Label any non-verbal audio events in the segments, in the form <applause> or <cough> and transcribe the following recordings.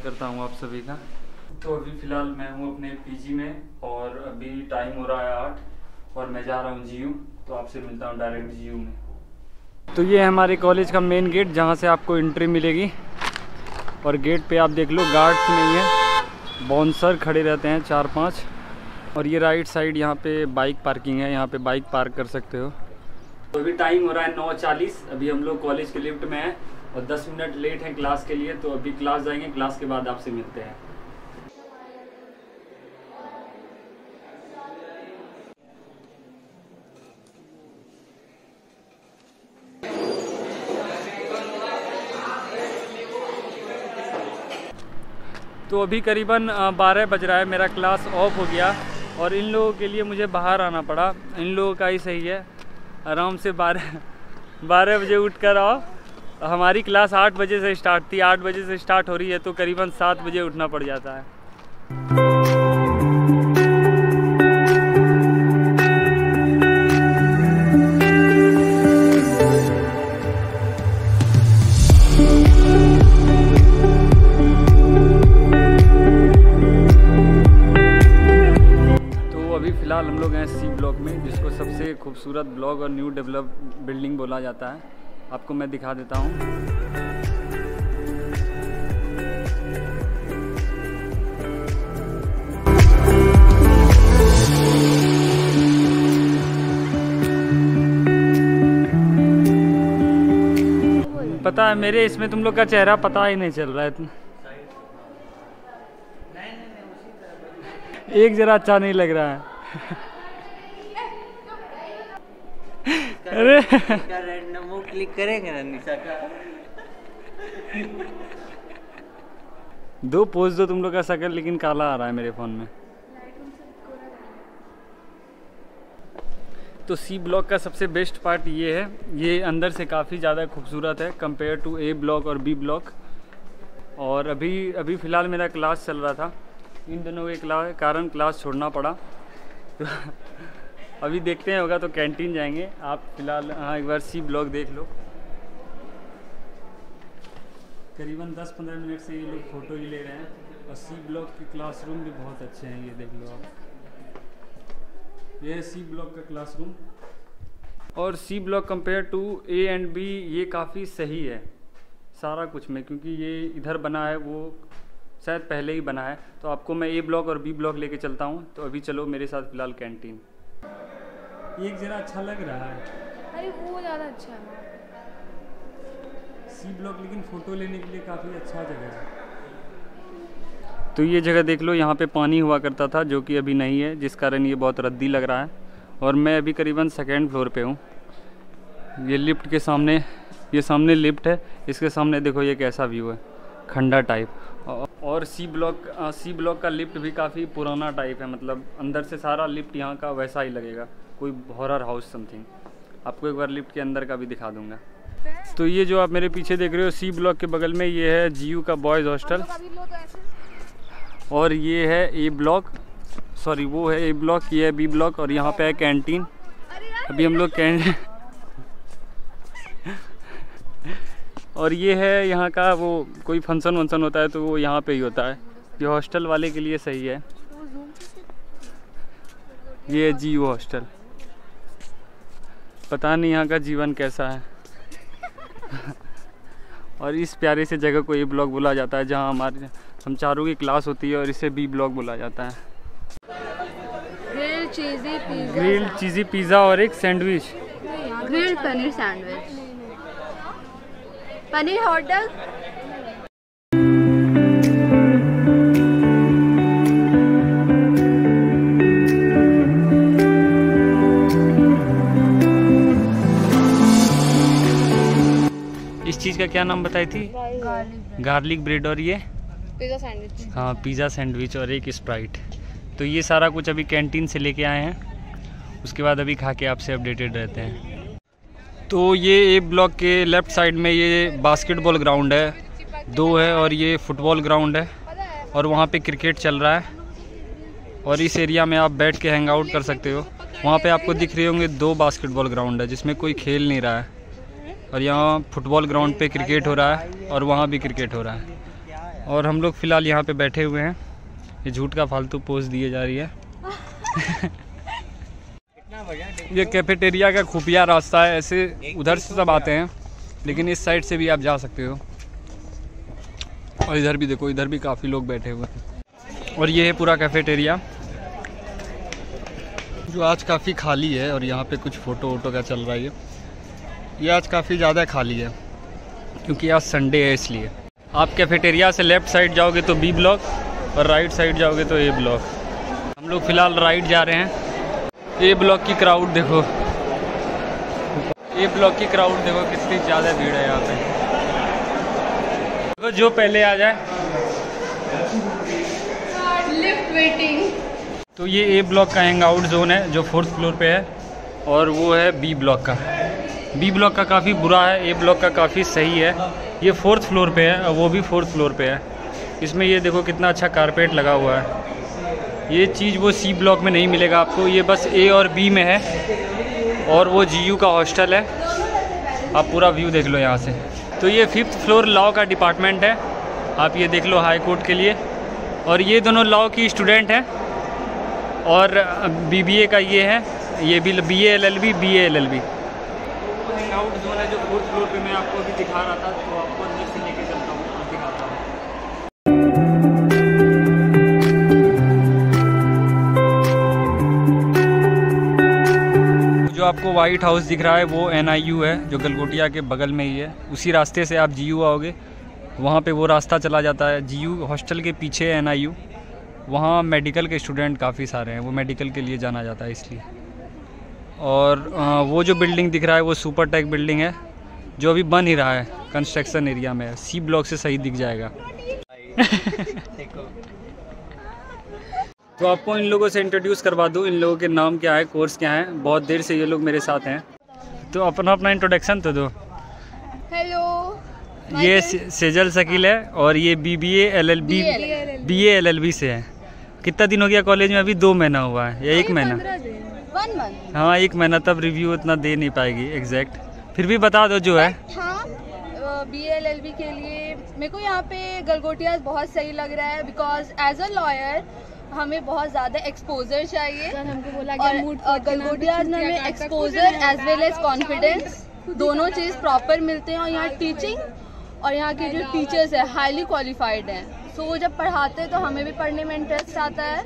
स्वागत करता हूँ आप सभी का। तो अभी फ़िलहाल मैं हूँ अपने पीजी में और अभी टाइम हो रहा है आठ और मैं जा रहा हूँ जीयू तो आपसे मिलता हूँ डायरेक्ट जीयू में। तो ये है हमारे कॉलेज का मेन गेट जहाँ से आपको एंट्री मिलेगी। और गेट पे आप देख लो गार्ड्स नहीं है। बाउंसर खड़े रहते हैं चार पाँच। और ये राइट साइड यहाँ पे बाइक पार्किंग है यहाँ पे बाइक पार्क कर सकते हो। तो अभी टाइम हो रहा है नौ चालीस। अभी हम लोग कॉलेज के लिफ्ट में हैं। और दस मिनट लेट हैं क्लास के लिए तो अभी क्लास जाएँगे, क्लास के बाद आपसे मिलते हैं। तो अभी करीबन बारह बज रहा है, मेरा क्लास ऑफ़ हो गया, और इन लोगों के लिए मुझे बाहर आना पड़ा। इन लोगों का ही सही है। आराम से बारह बारह बजे उठ कर आओ। हमारी क्लास आठ बजे से स्टार्ट थी। आठ बजे से स्टार्ट हो रही है तो करीबन सात बजे उठना पड़ जाता है। तो फ़िलहाल हम लोग हैं सी ब्लॉक में, जिसको सबसे खूबसूरत ब्लॉक और न्यू डेवलप बिल्डिंग बोला जाता है। आपको मैं दिखा देता हूँ। पता है मेरे इसमें तुम लोग का चेहरा पता ही नहीं चल रहा है इतना। एक जरा अच्छा नहीं लग रहा है। <laughs> अरे। वो क्लिक करेंगे ना निशा का दो पोज दो तुम लोग का शकल लेकिन काला आ रहा है मेरे फ़ोन में। तो सी ब्लॉक का सबसे बेस्ट पार्ट ये है। ये अंदर से काफ़ी ज़्यादा खूबसूरत है कंपेयर टू ए ब्लॉक और बी ब्लॉक और अभी अभी फ़िलहाल मेरा क्लास चल रहा था। इन दोनों के कारण क्लास छोड़ना पड़ा। अभी देखते हैं, होगा तो कैंटीन जाएँगे। आप फ़िलहाल हाँ एक बार सी ब्लॉक देख लो। करीबन 10-15 मिनट से ये लोग फ़ोटो ही ले रहे हैं। और सी ब्लॉक के क्लासरूम भी बहुत अच्छे हैं, ये देख लो आप। ये है सी ब्लॉक का क्लासरूम और C block compare to A and B ये काफ़ी सही है। सारा कुछ में, क्योंकि ये इधर बना है, वो शायद पहले ही बना है। तो आपको मैं ए ब्लॉक और बी ब्लॉक लेके चलता हूँ। तो अभी चलो मेरे साथ फ़िलहाल कैंटीन एक ज़रा अच्छा लग रहा है। अरे वो ज़्यादा अच्छा है। सी ब्लॉक लेकिन फ़ोटो लेने के लिए काफ़ी अच्छा जगह है। तो ये जगह देख लो यहाँ पे पानी हुआ करता था जो कि अभी नहीं है जिस कारण ये बहुत रद्दी लग रहा है। और मैं अभी करीबन सेकेंड फ्लोर पे हूँ। ये लिफ्ट के सामने ये सामने लिफ्ट है। इसके सामने देखो ये कैसा व्यू है। खंडा टाइप और सी ब्लॉक सी ब्लॉक का लिफ्ट भी काफ़ी पुराना टाइप है मतलब अंदर से सारा लिफ्ट यहाँ का वैसा ही लगेगा, कोई हॉरर हाउस समथिंग आपको एक बार लिफ्ट के अंदर का भी दिखा दूँगा। तो ये जो आप मेरे पीछे देख रहे हो सी ब्लॉक के बगल में ये है जीयू का बॉयज़ हॉस्टल और ये है ए ब्लॉक सॉरी वो है ए ब्लॉक ये है बी ब्लॉक और यहाँ पे है कैंटीन अभी हम लोग कैंटीन और ये है यहाँ का वो कोई फ़ंक्शन वंक्शन होता है तो वो यहाँ पे ही होता है। ये हॉस्टल वाले के लिए सही है। ये है जीयू हॉस्टल। पता नहीं यहाँ का जीवन कैसा है। <laughs> और इस प्यारे से जगह को ए ब्लॉक बोला जाता है जहाँ हमारे हम चारों की क्लास होती है और इसे बी ब्लॉक बोला जाता है। Grill cheesy pizza. Grill cheesy pizza और एक sandwich. Grill paneer sandwich. Paneer hot dog इस चीज़ का क्या नाम बताई थी? गार्लिक गार्लिक ब्रेड और ये? पिज़्ज़ा सैंडविच हाँ पिज़्ज़ा सैंडविच और एक स्प्राइट तो ये सारा कुछ अभी कैंटीन से लेके आए हैं। उसके बाद अभी खा के आपसे अपडेटेड रहते हैं। तो ये ए ब्लॉक के लेफ़्ट साइड में ये बास्केटबॉल ग्राउंड है। दो है और ये फुटबॉल ग्राउंड है और वहाँ पे क्रिकेट चल रहा है। और इस एरिया में आप बैठ के हैंग आउट कर सकते हो। वहाँ पे आपको दिख रहे होंगे दो बास्केटबॉल ग्राउंड है जिसमें कोई खेल नहीं रहा है। और यहाँ फुटबॉल ग्राउंड पे क्रिकेट हो रहा है और वहाँ भी क्रिकेट हो रहा है। और हम लोग फ़िलहाल यहाँ पे बैठे हुए हैं। ये झूठ का फालतू पोज दिए जा रही है। <laughs> <laughs> ये कैफेटेरिया का खुफिया रास्ता है, ऐसे उधर से सब आते हैं, लेकिन इस साइड से भी आप जा सकते हो। और इधर भी देखो, इधर भी काफ़ी लोग बैठे हुए हैं। और ये है पूरा कैफेटेरिया जो आज काफ़ी खाली है, और यहाँ पे कुछ फ़ोटो वोटो का चल रहा है ये। आज काफ़ी ज़्यादा खाली है, क्योंकि आज संडे है इसलिए। आप कैफेटेरिया से लेफ़्ट साइड जाओगे तो बी ब्लॉक और राइट साइड जाओगे तो ए ब्लॉक हम लोग फ़िलहाल राइट जा रहे हैं। ए ब्लॉक की क्राउड देखो। ए ब्लॉक की क्राउड देखो कितनी ज़्यादा भीड़ है यहाँ पे। देखो जो पहले आ जाए। लिफ्ट वेटिंग तो ये ए ब्लॉक का हैंग आउट जोन है जो फोर्थ फ्लोर पे है और वो है बी ब्लॉक का। बी ब्लॉक का काफ़ी बुरा है ए ब्लॉक का काफ़ी सही है। ये फोर्थ फ्लोर पे है और वो भी फोर्थ फ्लोर पे है। इसमें ये देखो कितना अच्छा कारपेट लगा हुआ है। ये चीज़ वो सी ब्लॉक में नहीं मिलेगा आपको, ये बस ए और बी में है और वो जी का हॉस्टल है। आप पूरा व्यू देख लो यहाँ से। तो ये फिफ्थ फ्लोर लॉ का डिपार्टमेंट है। आप ये देख लो हाई कोर्ट के लिए। और ये दोनों लॉ की स्टूडेंट हैं। और बीबीए का ये है। ये भी B L L B B L L B out zone है जो फोर्थ फ्लोर पे मैं आपको अभी दिखा रहा था तो आपको अंदर से लेके चलता हूँ, दिखाता हूँ। आपको वाइट हाउस दिख रहा है, वो एनआईयू है, जो गलगोटिया के बगल में ही है। उसी रास्ते से आप जीयू आओगे, वहाँ पे वो रास्ता चला जाता है। जीयू हॉस्टल के पीछे एन आई वहाँ मेडिकल के स्टूडेंट काफ़ी सारे हैं, वो मेडिकल के लिए जाना जाता है इसलिए। और वो जो बिल्डिंग दिख रहा है, वो सुपर टेक बिल्डिंग है, जो अभी बन ही रहा है कंस्ट्रक्शन एरिया में सी ब्लॉक से सही दिख जाएगा। <laughs> तो आपको इन लोगों से इंट्रोड्यूस करवा दूँ इन लोगों के नाम क्या है कोर्स क्या है? बहुत देर से ये लोग मेरे साथ हैं। तो अपना अपना इंट्रोडक्शन तो दो। हेलो ये सेजल शकील है और ये B B A L L B B L L B से है। कितना दिन हो गया कॉलेज में? अभी दो महीना हुआ है। या एक महीना? हाँ एक महीना तब रिव्यू उतना दे नहीं पाएगी एग्जैक्ट फिर भी बता दो जो है। हाँ बी एल एल बी के लिए मेरे को यहाँ पे गलगोटिया बहुत सही लग रहा है बिकॉज़ एज अ लॉयर हमें बहुत ज़्यादा एक्सपोजर चाहिए। हमको बोला और गलगोटियाज में हमें exposure as well as confidence दोनों चीज़ प्रॉपर मिलते हैं और यहाँ टीचिंग और यहाँ के जो टीचर्स हैं हाईली क्वालिफाइड हैं। सो वो जब पढ़ाते हैं तो हमें भी पढ़ने में इंटरेस्ट आता है।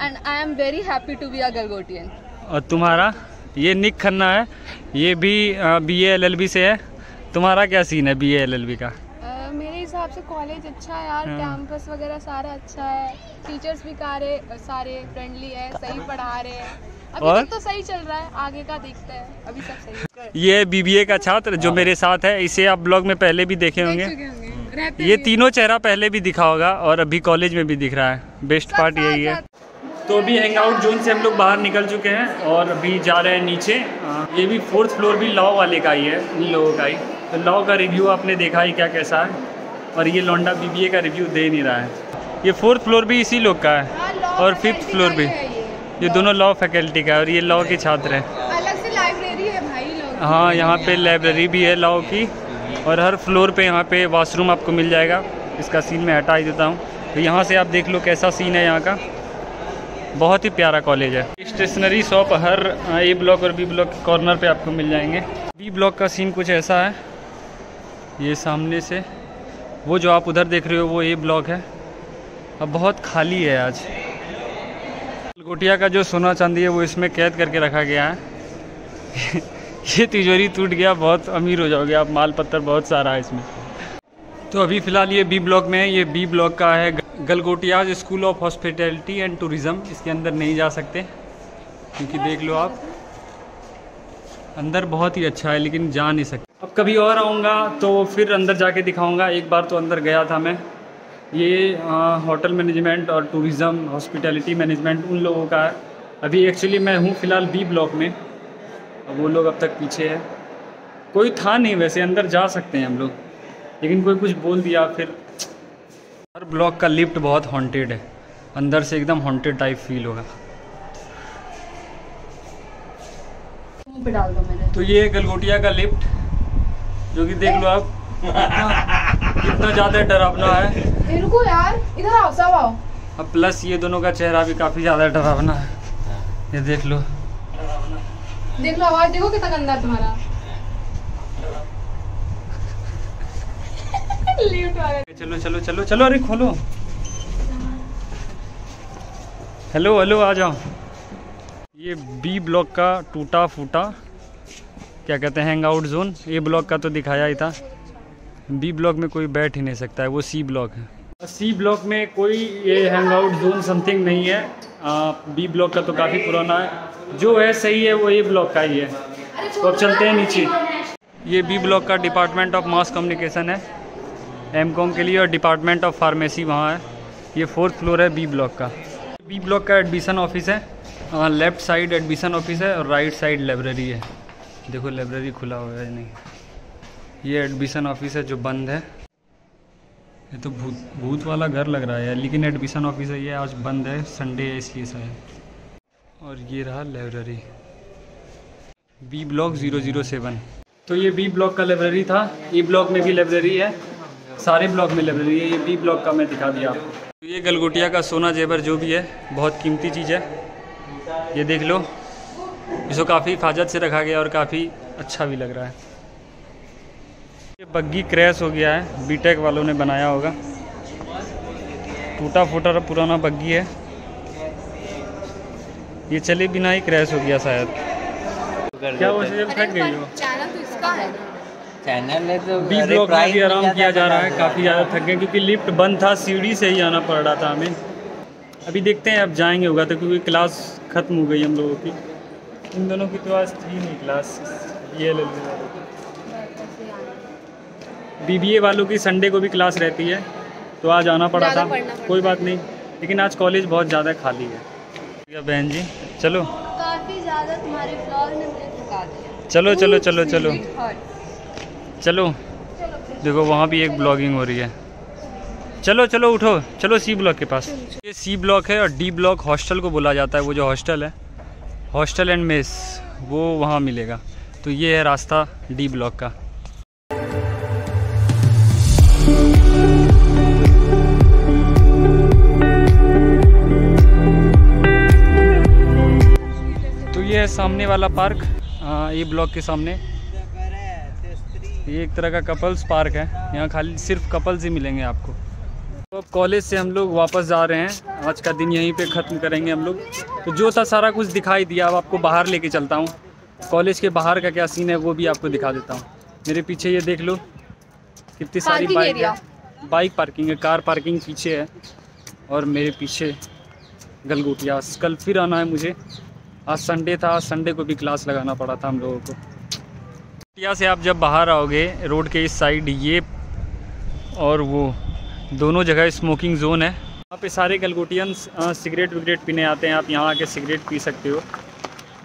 And I am very happy to be a Galgotian और तुम्हारा? ये निक खन्ना है। ये भी बी एल एल बी से है। तुम्हारा क्या सीन है बी एल एल बी का? हिसाब से कॉलेज अच्छा है यार हाँ। कैंपस वगैरह सारा अच्छा है। टीचर्स भी कारे सारे फ्रेंडली है सही पढ़ा रहे हैं। अभी और? तक तो सही चल रहा है आगे का देखते हैं अभी सब सही है। <laughs> ये बी बी का छात्र जो मेरे साथ है इसे आप ब्लॉग में पहले भी देखे होंगे। रहते ये तीनों चेहरा पहले भी दिखा होगा और अभी कॉलेज में भी दिख रहा है। बेस्ट पार्ट यही है। तो अभी हैंग आउट जोन से हम लोग बाहर निकल चुके हैं और अभी जा रहे हैं नीचे। ये भी फोर्थ फ्लोर भी लॉ वाले का ही है इन लोगों का ही। तो लॉ का रिव्यू आपने देखा ही क्या कैसा है। और ये लौंडा बीबीए का रिव्यू दे नहीं रहा है। ये फोर्थ फ्लोर भी इसी लोग का है हाँ, और फिफ्थ फ्लोर भी। ये। ये दोनों लॉ फैकल्टी का है और ये लॉ के छात्र हैं। अलग से लाइब्रेरी है भाई लोग। हाँ यहाँ पे लाइब्रेरी भी है लॉ की और हर फ्लोर पे यहाँ पे वॉशरूम आपको मिल जाएगा। इसका सीन मैं हटा ही देता हूँ। तो यहाँ से आप देख लो कैसा सीन है यहाँ का। बहुत ही प्यारा कॉलेज है। स्टेशनरी शॉप हर ए ब्लॉक और बी ब्लॉक के कॉर्नर पे आपको मिल जाएँगे। बी ब्लॉक का सीन कुछ ऐसा है। ये सामने से। वो जो आप उधर देख रहे हो, वो ए ब्लॉक है। अब बहुत खाली है आज। गोटिया का जो सोना चांदी है, वो इसमें कैद करके रखा गया है। <laughs> ये तिजोरी टूट गया, बहुत अमीर हो जाओगे आप, माल पत्थर बहुत सारा है इसमें। तो अभी फ़िलहाल ये बी ब्लॉक में है, ये बी ब्लॉक का है। Galgotias school of hospitality and tourism, इसके अंदर नहीं जा सकते, क्योंकि देख लो आप, अंदर बहुत ही अच्छा है, लेकिन जा नहीं सकते। अब कभी और आऊँगा तो फिर अंदर जाके दिखाऊँगा। एक बार तो अंदर गया था मैं। ये आ, होटल मैनेजमेंट और टूरिज़्म हॉस्पिटैलिटी मैनेजमेंट उन लोगों का है। अभी एक्चुअली मैं हूँ फ़िलहाल बी ब्लॉक में। वो लोग अब तक पीछे है। कोई था नहीं वैसे अंदर जा सकते हैं हम लोग। लेकिन कोई कुछ बोल दिया फिर हर ब्लॉक का लिफ्ट बहुत हॉन्टेड है। अंदर से एकदम हॉन्टेड टाइप फील होगा। डाल दो मेरे तो ये गलगोटिया का लिफ्ट जो कि देख लो आप। कितना ज़्यादा डरावना है। रुको यार इधर आओ सब आओ। अब प्लस ये दोनों का चेहरा भी काफ़ी ज़्यादा डरावना है। ये देख लो। देख लो आवाज़ देखो कितना गंदा है तुम्हारा। चलो चलो चलो चलो अरे खोलो। हेलो हेलो आ जाओ। ये बी ब्लॉक का टूटा फूटा क्या कहते हैं hang out zone A block का तो दिखाया ही था। बी ब्लॉक में कोई बैठ ही नहीं सकता है, वो सी ब्लॉक है। सी ब्लॉक में कोई ये हैंग आउट जोन समथिंग नहीं है। बी ब्लॉक का तो काफ़ी पुराना है। जो है सही है, वो ए ब्लॉक का ही है। तो अब चलते हैं नीचे। ये बी ब्लॉक का डिपार्टमेंट ऑफ़ मास कम्युनिकेशन है। एम कॉम के लिए और डिपार्टमेंट ऑफ़ फार्मेसी वहाँ है। ये फोर्थ फ्लोर है बी ब्लॉक का। बी ब्लॉक का एडमिशन ऑफ़िस है। लेफ़्ट साइड एडमिशन ऑफ़िस है और राइट साइड लाइब्रेरी है। देखो लाइब्रेरी खुला हुआ है नहीं? ये एडमिशन ऑफ़िस है जो बंद है। ये तो भूत भूत वाला घर लग रहा है लेकिन एडमिशन ऑफ़िस है, ये आज बंद है संडे है, इसलिए शायद। और ये रहा library B block zero zero seven तो ये बी ब्लॉक का लाइब्रेरी था ई ब्लॉक में भी लाइब्रेरी है, सारे ब्लॉक में लाइब्रेरी है, ये बी ब्लॉक का मैं दिखा दिया। आपको तो ये गलगोटिया का सोना जेवर जो भी है, बहुत कीमती चीज़ है। ये देख लो। इसको काफ़ी हिफाजत से रखा गया और काफ़ी अच्छा भी लग रहा है। ये बग्गी क्रैश हो गया है बीटेक वालों ने बनाया होगा। टूटा फूटा पुराना बग्गी है। ये चले बिना ही क्रैश हो गया शायद। क्या वो जब थक गई हो? चैनल तो इसका है। चैनल तो बी ब्लॉक में भी आराम किया जा रहा है काफ़ी ज़्यादा थक गए क्योंकि लिफ्ट बंद था सीढ़ी से ही आना पड़ रहा था हमें। अभी देखते हैं अब जाएँगे होगा तो क्योंकि क्लास ख़त्म हो गई हम लोगों की। इन दोनों की तो आज थी नहीं क्लास ये ले बी बी ए वालों की संडे को भी क्लास रहती है तो आज आना पड़ा था। पढ़ना कोई बात नहीं लेकिन आज कॉलेज बहुत ज़्यादा खाली है। बहन जी चलो। काफ़ी ज़्यादा तुम्हारे ब्लॉग ने मुझे थका दिया। चलो चलो चलो चलो। चलो। देखो वहाँ भी एक ब्लॉगिंग हो रही है। चलो चलो उठो। चलो सी ब्लॉक के पास। ये सी ब्लॉक है और डी ब्लॉक हॉस्टल को बोला जाता है वो जो हॉस्टल है। हॉस्टल एंड मेस, वो वहाँ मिलेगा। तो ये है रास्ता डी ब्लॉक का। तो ये है सामने वाला पार्क ये ब्लॉक के सामने। ये एक तरह का कपल्स पार्क है। यहाँ खाली सिर्फ़ कपल्स ही मिलेंगे आपको। तो अब कॉलेज से हम लोग वापस जा रहे हैं। आज का दिन यहीं पे ख़त्म करेंगे हम लोग। तो जो था सारा कुछ दिखाई दिया अब आपको बाहर लेके चलता हूँ। कॉलेज के बाहर का क्या सीन है वो भी आपको दिखा देता हूँ। मेरे पीछे ये देख लो कितनी सारी बाइक है। बाइक पार्किंग है कार पार्किंग पीछे है। और मेरे पीछे गलगोटिया। कल फिर आना है मुझे। आज संडे था संडे को भी क्लास लगाना पड़ा था हम लोगों को। गलगोटिया से आप जब बाहर आओगे रोड के इस साइड ये और वो दोनों जगह स्मोकिंग जोन है। यहाँ पे सारे गलगोटियंस सिगरेट विगरेट पीने आते हैं। आप यहाँ आके सिगरेट पी सकते हो।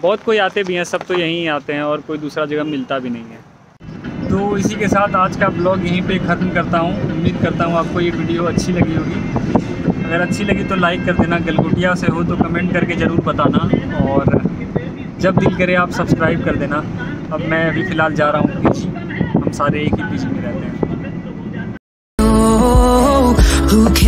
बहुत कोई आते भी हैं, सब तो यहीं आते हैं और कोई दूसरा जगह मिलता भी नहीं है। तो इसी के साथ आज का ब्लॉग यहीं पे ख़त्म करता हूँ। उम्मीद करता हूँ आपको ये वीडियो अच्छी लगी होगी। अगर अच्छी लगी तो लाइक कर देना। गलगोटिया से हो तो कमेंट करके ज़रूर बताना। और जब दिल करे आप सब्सक्राइब कर देना। अब मैं अभी फ़िलहाल जा रहा हूँ पीजी। हम सारे एक ही पीजी में रहते हैं।